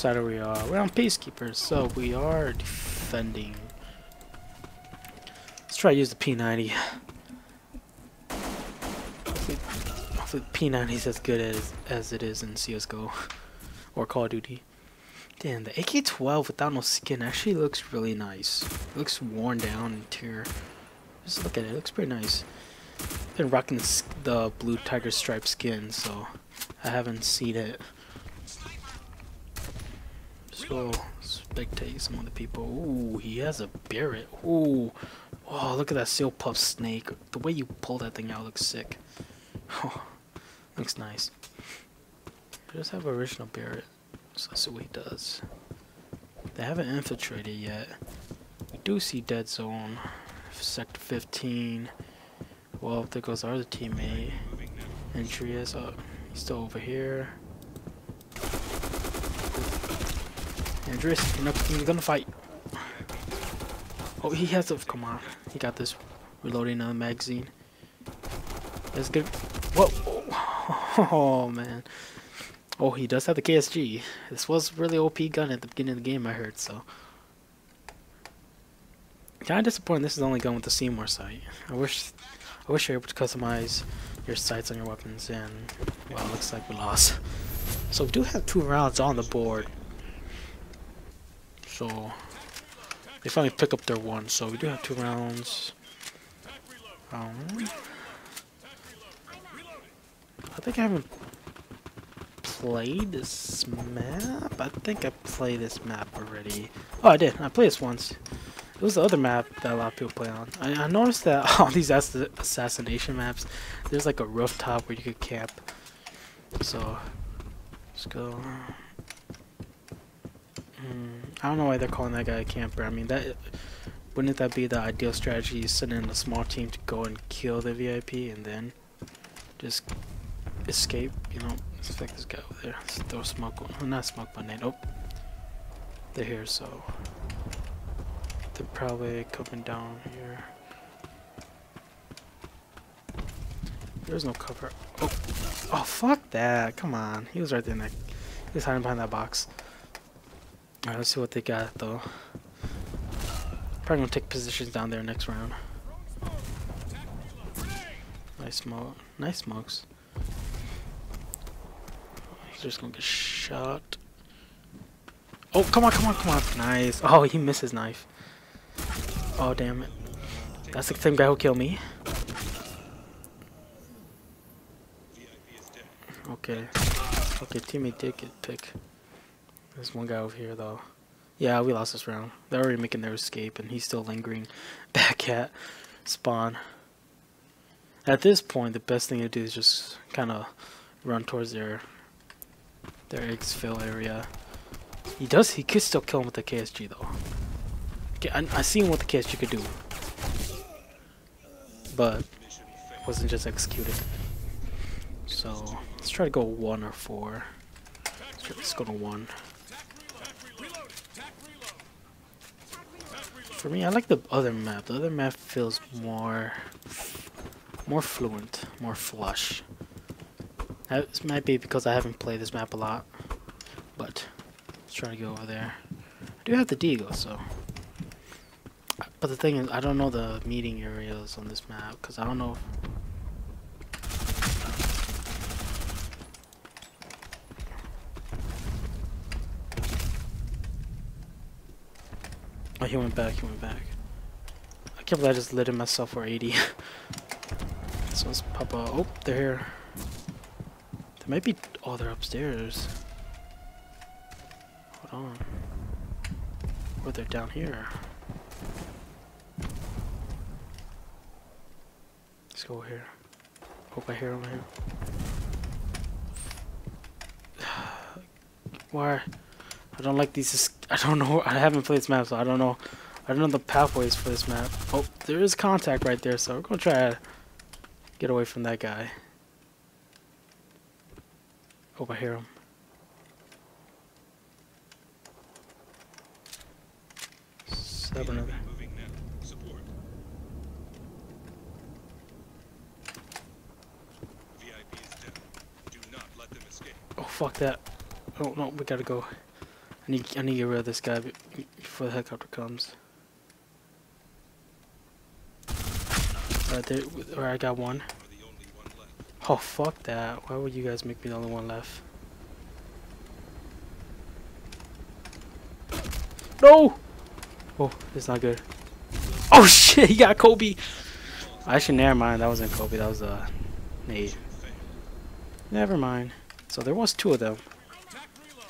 side we are? We're on Peacekeepers, so we are defending. Let's try to use the P90. Hopefully, hopefully the P90 is as good as, as it is in CSGO or Call of Duty. Damn, the AK-12 without no skin actually looks really nice. It looks worn down and tear. Just look at it, it looks pretty nice. Been rocking the blue tiger stripe skin, so I haven't seen it. Just go spectate some of the people. Ooh, he has a Barrett. Ooh, oh, look at that seal puff snake. The way you pull that thing out looks sick. Oh, looks nice. I just have original Barrett. So let's see what he does. They haven't infiltrated yet. We do see dead zone. Sector 15. Well, there goes our other teammate. Andreas. Oh, he's still over here. Andreas, you're not gonna fight. Oh, he has a. Come on. He got this. Reloading another magazine. That's good. Whoa. Oh, man. Oh, he does have the KSG. This was really OP gun at the beginning of the game, I heard, so. Kind of disappointed this is only gun with the Seymour sight. I wish I wish you were able to customize your sights on your weapons, and, well, it looks like we lost. So we do have two rounds on the board. So, they finally pick up their one, so we do have two rounds. Um, I think I haven't played this map? I think I played this map already. Oh, I did. I played this once. It was the other map that a lot of people play on. I, I noticed that all these ass assassination maps, there's like a rooftop where you could camp. So, let's go. I don't know why they're calling that guy a camper. I mean, that wouldn't that be the ideal strategy? You Send in a small team to go and kill the VIP and then just escape, you know? Let's take this guy over there. Let's throw smoke. Well, not smoke, but nade. Oh. They're here, so. They're probably coming down here. There's no cover. Oh. Oh, fuck that. Come on. He was right there in that. He was hiding behind that box. Alright, let's see what they got, though. Probably gonna take positions down there next round. Nice smoke. Nice smokes just gonna get shot. Oh, come on, come on, come on. Nice. Oh, he missed his knife. Oh, damn it. That's the same guy who killed me. Okay. Okay, teammate did get pick. There's one guy over here, though. Yeah, we lost this round. They're already making their escape, and he's still lingering back at spawn. At this point, the best thing to do is just kind of run towards their their exfil area. He does, he could still kill him with the KSG though. Okay, I, I seen what the KSG could do. But, it wasn't just executed. So, let's try to go one or four. Let's, go to one. For me, I like the other map. The other map feels more, more fluent, more flush. This might be because I haven't played this map a lot, but let's try to go over there. I do have the Deagle, so. But the thing is, I don't know the meeting areas on this map, because I don't know Oh, he went back, he went back. I can't believe I just lit him myself for 80. so let's pop out. Oh, they're here. They Might be. Oh, they're upstairs. Hold on. Or they're down here. Let's go here. Hope I hear them here. Why? I don't like these. I don't know. I haven't played this map, so I don't know. I don't know the pathways for this map. Oh, there is contact right there, so we're gonna try to get away from that guy. Hope I hear him. Seven of them. Oh fuck that. Oh no, we gotta go. I need I need to get rid of this guy before the helicopter comes. Right there, I got one. Oh fuck that! Why would you guys make me the only one left? No! Oh, it's not good. Oh shit! He got Kobe. Actually, never mind. That wasn't Kobe. That was uh, Nate. Never mind. So there was two of them.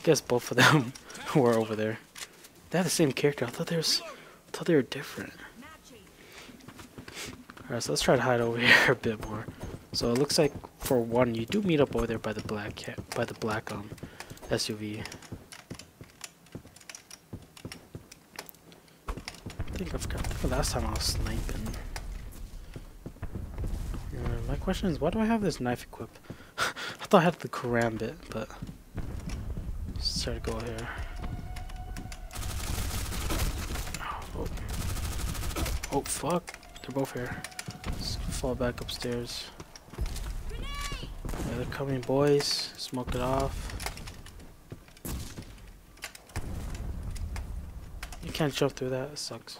Guess both of them were over there. They have the same character. I thought they were, I thought they were different. Alright, so let's try to hide over here a bit more. So it looks like for one, you do meet up over there by the black by the black um SUV. I think I forgot the last time I was sniping. Uh, my question is, why do I have this knife equipped? I thought I had the karambit, but try to go here. Oh, oh, oh fuck! They're both here. Let's fall back upstairs. Yeah, they're coming, boys. Smoke it off. You can't jump through that. It sucks.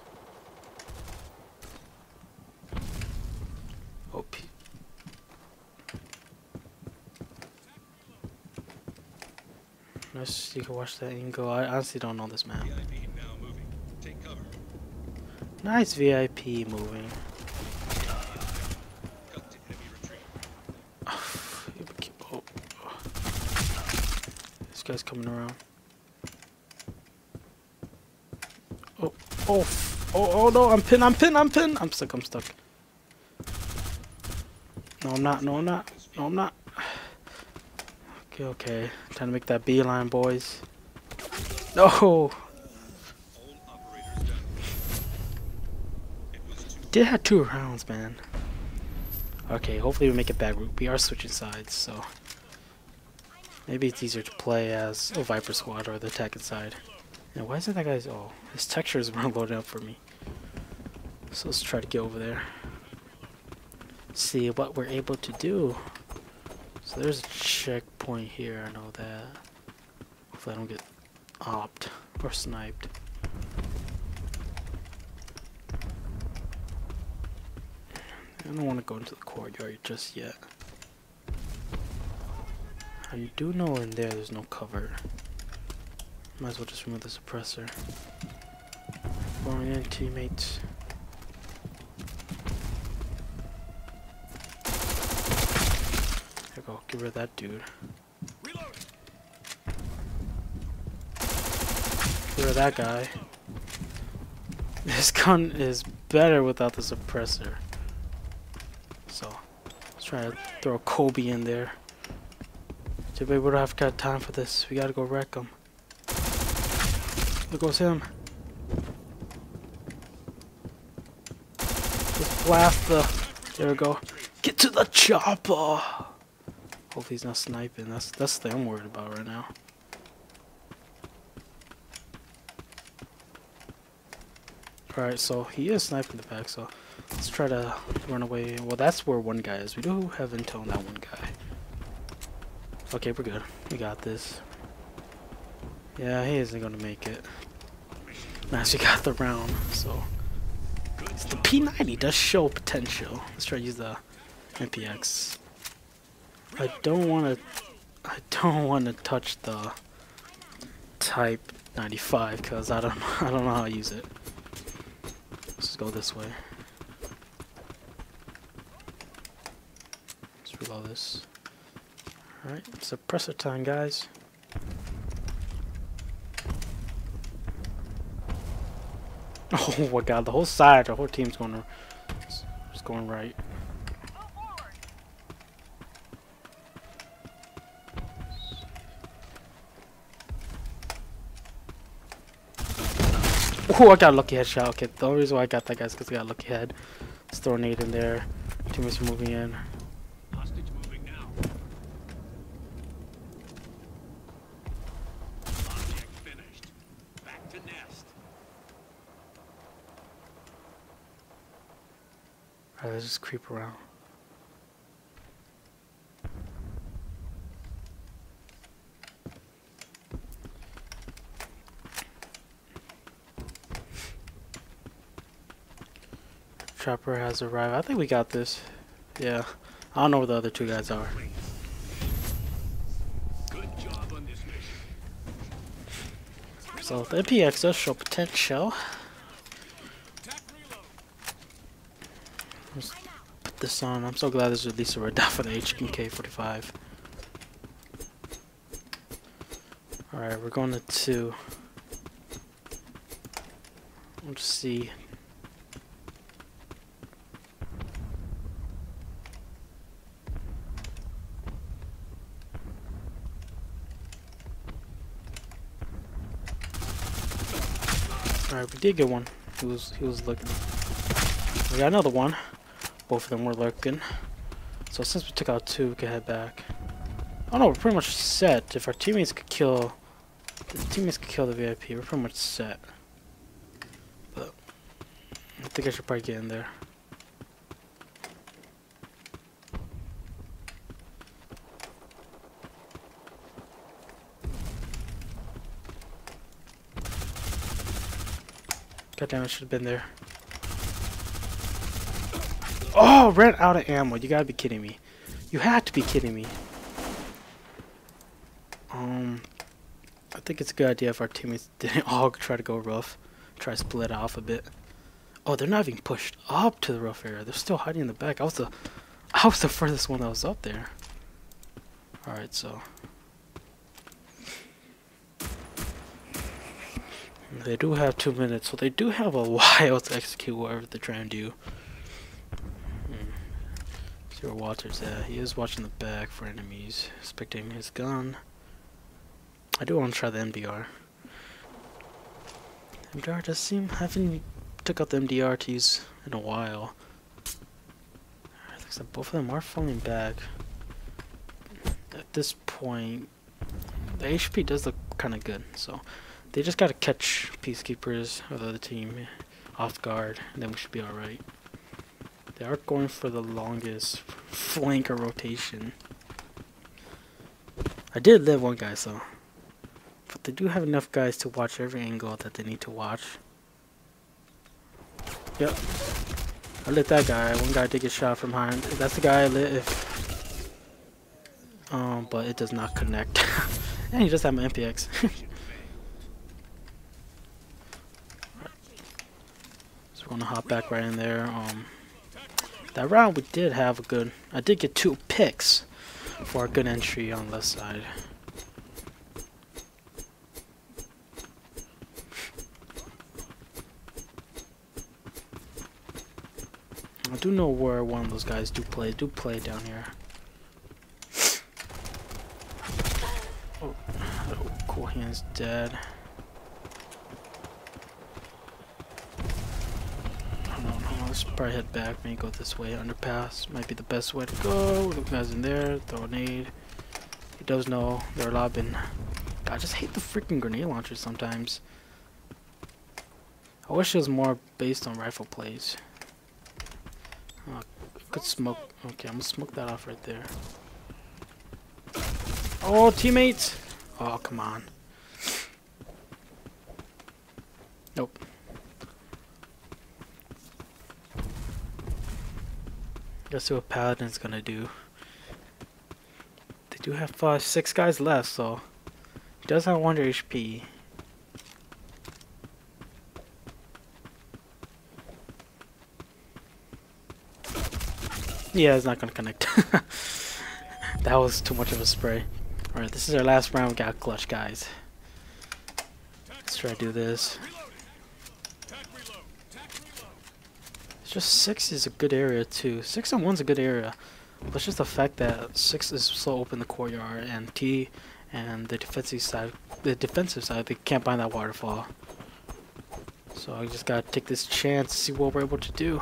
Oh, Nice, you can watch that and go. I honestly don't know this map. Nice VIP moving. This guy's coming around. Oh, oh, oh, oh no, I'm pinned, I'm pinned, I'm pinned. I'm stuck, I'm stuck. No, I'm not, no, I'm not, no, I'm not. Okay, okay. Time to make that beeline, boys. No! Did have two rounds, man. Okay, hopefully we make it back. We are switching sides, so... Maybe it's easier to play as a Viper Squad or the attacking side. And why isn't that guy's... Oh, his textures weren't loaded up for me. So let's try to get over there. See what we're able to do. So there's a checkpoint here, I know that. Hopefully I don't get opt or sniped. I don't want to go into the courtyard just yet. I do know in there there's no cover. Might as well just remove the suppressor. Going in, teammates. Rid of that dude. Get rid of that guy. This gun is better without the suppressor. So, let's try to throw Kobe in there. Dude, we don't have got time for this. We gotta go wreck him. There goes him. Just blast the. There we go. Get to the chopper. Hopefully he's not sniping. That's that's the thing I'm worried about right now. Alright, so he is sniping the back, so let's try to run away. Well, that's where one guy is. We do have intel on that one guy. Okay, we're good. We got this. Yeah, he isn't gonna make it. Nice, we got the round, so... The P90 does show potential. Let's try to use the MPX. I don't want to... I don't want to touch the Type 95 because I don't, I don't know how to use it. Let's go this way. Let's reload this. Alright, suppressor time, guys. Oh my god, the whole side, the whole team's going it's going right. Oh, I got a lucky headshot. Okay, the only reason why I got that guy is because I got a lucky head. Let's throw a nade in there. Teammates moving in. Alright, let's just creep around. Trapper has arrived. I think we got this. Yeah. I don't know where the other two guys are. So the MPX does show potential. Let's put this on. I'm so glad there's at least a red dot for the HK 45. Alright, we're going to two. Let's see. Alright, we did get one. He was he was looking. We got another one. Both of them were looking. So since we took out two, we can head back. Oh no, we're pretty much set. If our teammates could kill teammates could kill the VIP, we're pretty much set. But I think I should probably get in there. God damn, I should have been there. Oh, ran out of ammo. You gotta be kidding me. You had to be kidding me. Um, I think it's a good idea if our teammates didn't all try to go rough. Try to split off a bit. Oh, they're not even pushed up to the rough area. They're still hiding in the back. I was the, I was the furthest one that was up there. All right, They do have two minutes, so they do have a while to execute whatever they're trying to do. Hmm. See where Walter's at. He is watching the back for enemies, expecting his gun. I do want to try the MDR. MDR does seem haven't took out the MDR to use in a while. Looks like both of them are falling back. At this point, the HP does look kind of good, so they just gotta catch Peacekeepers of the other team off guard, and then we should be alright. They are going for the longest flanker rotation. I did live one guy, so. But they do have enough guys to watch every angle that they need to watch. Yep. I lit that guy. One guy did get shot from behind. That's the guy I lit if... Um, but it does not connect. and he just had my MPX. gonna hop back right in there. Um, that round we did have a good. I did get two picks for a good entry on left side. I do know where one of those guys do play. Do play down here. Oh, oh cool hands dead. let's probably head back. Maybe go this way. Underpass might be the best way to go. Look, guys in there. Throw a nade. He does know they're lobbing. I just hate the freaking grenade launchers sometimes. I wish it was more based on rifle plays. Oh, good smoke. Okay, I'm gonna smoke that off right there. Oh, teammates! Oh, come on. Nope. Let's see what Paladin's gonna do. They do have five, six guys left, so he does have one HP. Yeah, it's not gonna connect. that was too much of a spray. Alright, this is our last round. We got clutch, guys. Let's try to do this. Just 6 is a good area too. 6 and 1's a good area. But it's just the fact that 6 is so open the courtyard and T and the defensive side the defensive side they can't find that waterfall. So I just gotta take this chance, see what we're able to do.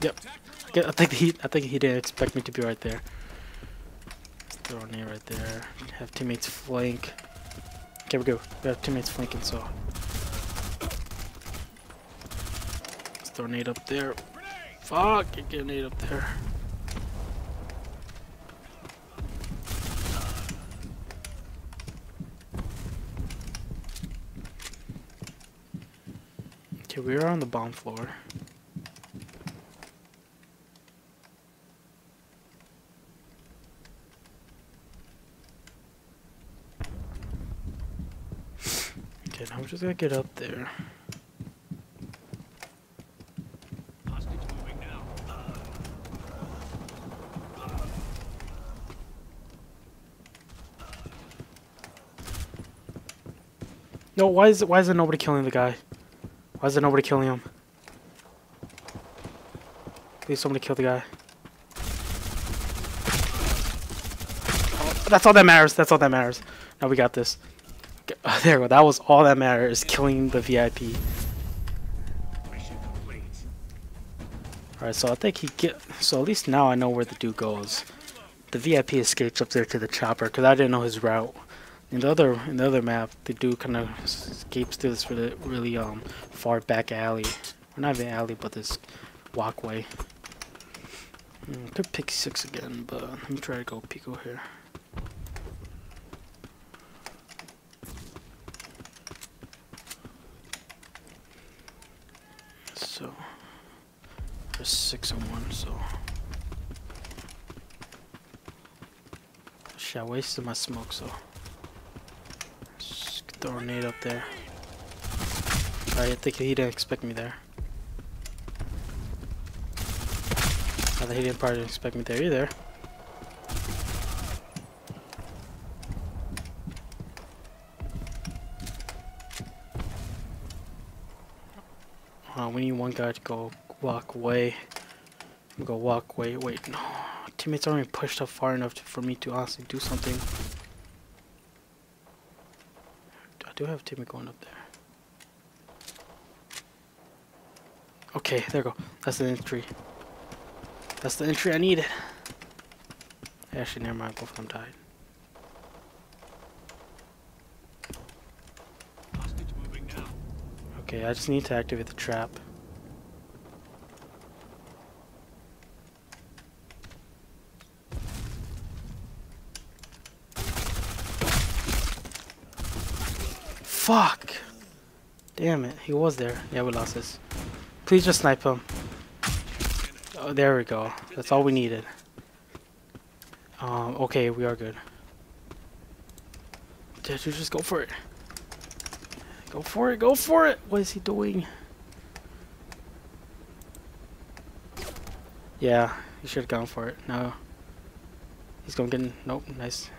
Yep. I think he I think he didn't expect me to be right there. throw a nade right there. Have teammates flank. Okay, we go. We have teammates flanking, so throw nade up there. Fuck, get a nade up there. Okay, we are on the bomb floor. Okay, now we're just gonna get up there. No, why is it? Why is it nobody killing the guy? Why is there nobody killing him? Please, somebody kill the guy. Oh, that's all that matters. That's all that matters. Now we got this. Okay, there we go. That was all that matters. Killing the VIP. Alright, so I think he get. So at least now I know where the dude goes. The VIP escapes up there to the chopper because I didn't know his route. In the other in the other map, the dude kind of escapes through this really really um far back alley, or not even alley, but this walkway. Mm, could pick six again, but let me try to go Pico here. So there's six and one, so. Shit, I wasted my smoke, so. Throw a nade up there. I think he didn't expect me there. I think he didn't probably expect me there either. Uh, we need one guy to go walk away. Go walk away. Wait, no. Teammates aren't pushed up far enough to, for me to honestly do something. Do have Timmy going up there. Okay, there we go. That's the entry. That's the entry I needed. Actually, never mind. Both of them died. Okay, I just need to activate the trap. Fuck! Damn it, he was there. Yeah, we lost this. Please just snipe him. Oh, there we go. That's all we needed. Um, okay, we are good. Did you just go for it? Go for it, go for it! What is he doing? Yeah, he should have gone for it. No. He's gonna get... Nope, nice.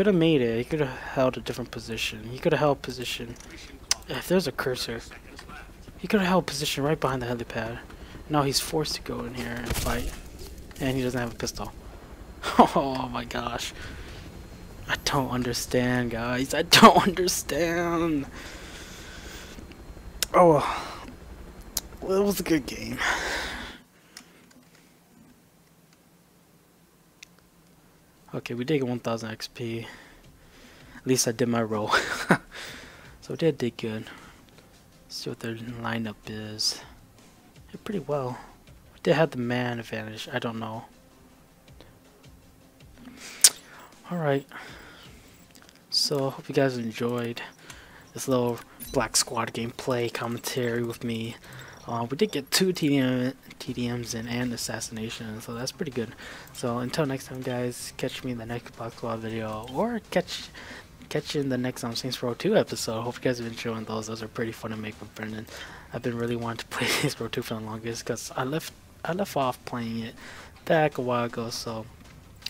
Could have made it. He could have held a different position. He could have held position. If there's a cursor, he could have held position right behind the helipad. Now he's forced to go in here and fight. And he doesn't have a pistol. oh my gosh. I don't understand, guys. I don't understand. Oh, well, it was a good game. Okay, we did get 1000 XP. At least I did my role. so did did good. Let's see what their lineup is. Did pretty well. We did have the man advantage. I don't know. Alright. So, I hope you guys enjoyed this little Black Squad gameplay commentary with me. Uh, we did get two TDM, TDMs and an assassination, so that's pretty good. So until next time, guys, catch me in the next Black Squad video, or catch catch you in the next um, Saints Row 2 episode. Hope you guys have been enjoying those. Those are pretty fun to make with Brendan. I've been really wanting to play Saints Row 2 for the longest because I left I left off playing it back a while ago. So hope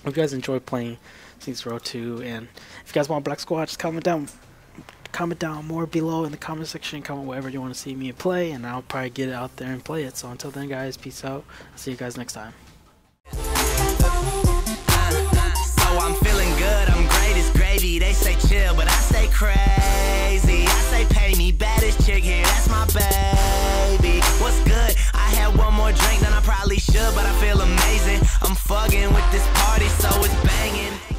you guys enjoy playing Saints Row 2, and if you guys want Black Squad, just comment down comment down more below in the comment section. Comment whatever you want to see me play, and I'll probably get out there and play it. So until then, guys, peace out. I'll see you guys next time. They say chill, but I crazy. I say pay me, baddest chick here, that's my baby. What's good? I had one more drink than I probably should, but I feel amazing. I'm fucking with this party, so it's banging.